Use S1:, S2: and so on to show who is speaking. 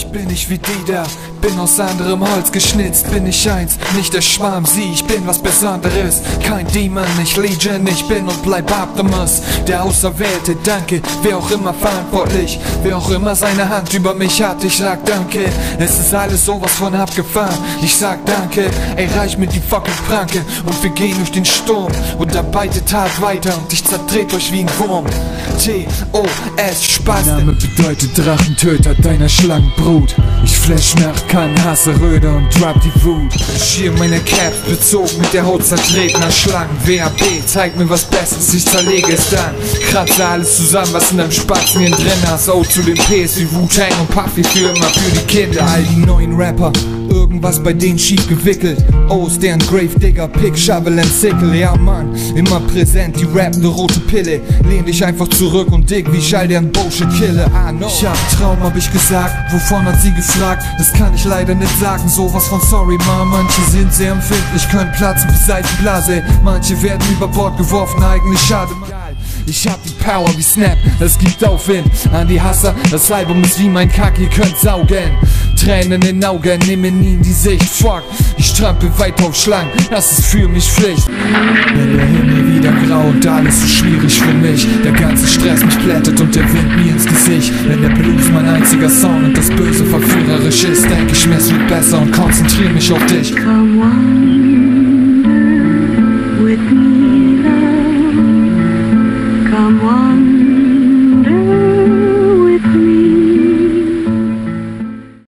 S1: Ich bin nicht wie die da, bin aus anderem Holz geschnitzt, bin ich eins, nicht der Schwarm, sie, ich bin was Besonderes. Kein Demon, nicht Legion, ich bin und bleib Optimus, der Auserwählte, danke, wer auch immer verantwortlich, wer auch immer seine Hand über mich hat, ich sag danke. Es ist alles sowas von abgefahren, ich sag danke, ey, reich mir die fucking Pranke und wir gehen durch den Sturm. Und der beide Tag weiter. Und ich zerdreht euch wie ein Wurm. T-O-S, Spaß.
S2: Name bedeutet Drachentöter deiner Schlangenbrut. Ich flash nach kann, hasse Röder und drop die Wut.
S1: Schier meine Cap bezogen mit der Haut zertretener Schlangen. WAB, zeig mir was Besseres, ich zerlege es dann. Kratze alles zusammen, was in deinem Spatzen hier drin hast. Oh, zu den Ps wie Wu-Tang und Puffy für immer für die Kinder. All die neuen Rapper, irgendwas bei denen schief gewickelt. O's, deren Gravedigger, Pick, Shovel and Sickle. Ja, Mann, immer präsent, die rappende rote Pille. Lehn dich einfach zurück und dick, wie ich all deren Bullshit kille. Ah, no. Ich hab Traum, hab ich gesagt, wovon hat sie gefragt? Das kann ich leider nicht sagen, sowas von sorry, Ma. Manche sind sehr empfindlich, können platzen bis Seitenblase. Manche werden über Bord geworfen, eigentlich schade, Mann. Ich hab die Power wie Snap, es gibt Aufwind an die Hasser. Das Album ist wie mein Kack, ihr könnt saugen. Tränen in Augen, nehmen nie in die Sicht. Fuck, ich trampel weit auf Schlangen, das ist für mich Pflicht. Wenn der Himmel wieder grau und alles so schwierig für mich. Der ganze Stress mich plättet und der Wind mir ins Gesicht. Wenn der Blues mein einziger Sound und das Böse verführerisch ist, denk ich mir es wird besser und konzentriere mich auf dich.